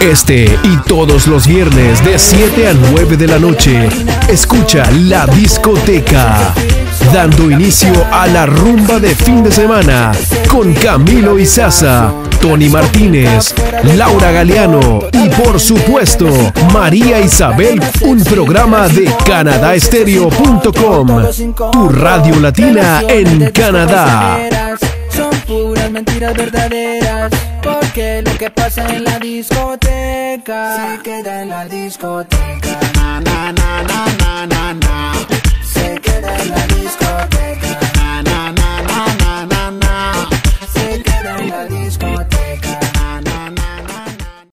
Este y todos los viernes de 7 a 9 de la noche, escucha La Discoteca, dando inicio a la rumba de fin de semana con Camilo Izaza, Tony Martínez, Laura Galeano y por supuesto María Isabel, un programa de canadaestereo.com, tu radio latina en Canadá. Son puras mentiras verdaderas Porque lo que pasa en la discoteca. Se queda en la discoteca